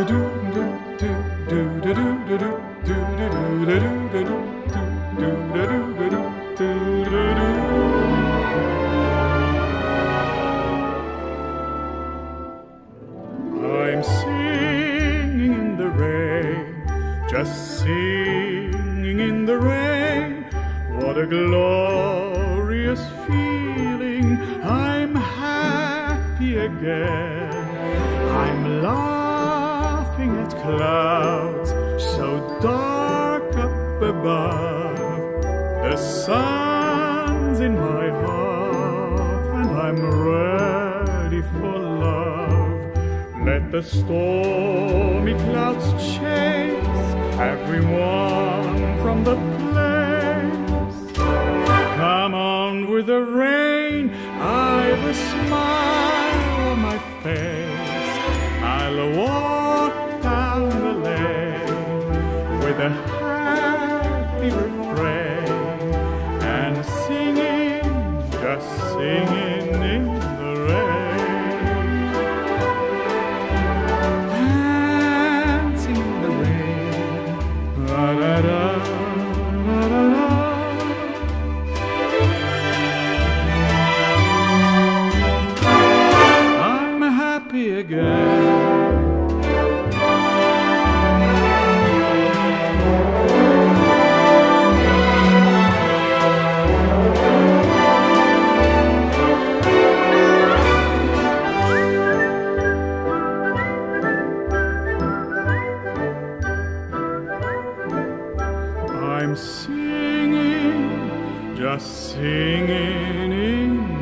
I'm singing in the rain, just singing in the rain. What a glorious feeling! I'm happy again. I'm loved at clouds so dark up above. The sun's in my heart, and I'm ready for love. Let the stormy clouds chase everyone from the place. Come on with the rain, I've a smile on my face. I'll walk a happy refrain and singing, just singing in the rain. Dancing in the rain. La, da, da, la, da, da. I'm happy again. I'm singing, just singing in